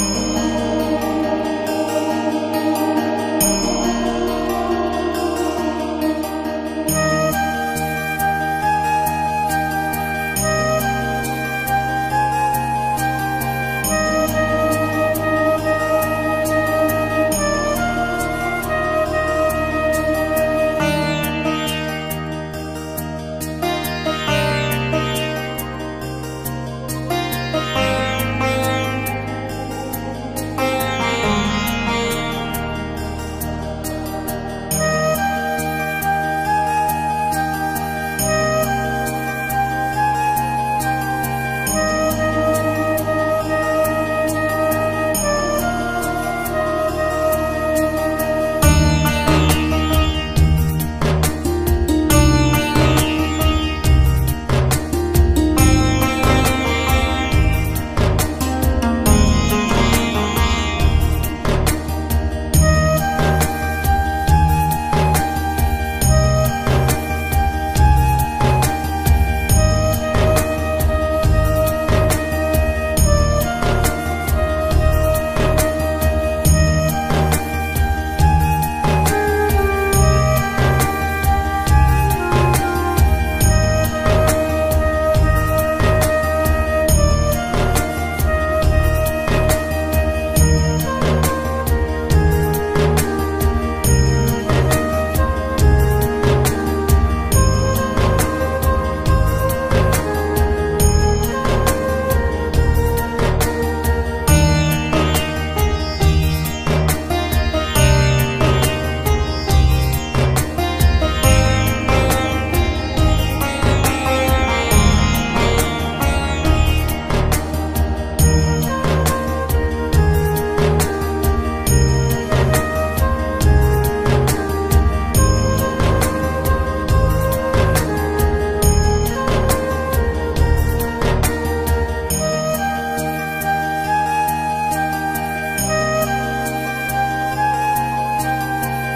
Bye.